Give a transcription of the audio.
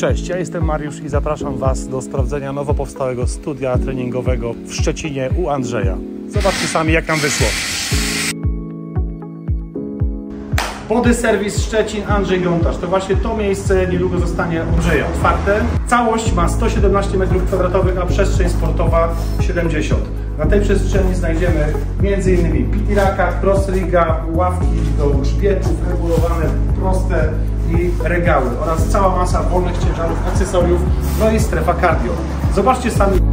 Cześć, ja jestem Mariusz i zapraszam Was do sprawdzenia nowo powstałego studia treningowego w Szczecinie u Andrzeja. Zobaczcie sami, jak nam wyszło. Body Service Szczecin Andrzej Gontarz. To właśnie to miejsce niedługo zostanie Andrzeja otwarte. Całość ma 117 m2, a przestrzeń sportowa 70. Na tej przestrzeni znajdziemy m.in. pitiraka, cross riga, ławki do grzbietów, regulowane, regały oraz cała masa wolnych ciężarów, akcesoriów, no i strefa cardio. Zobaczcie sami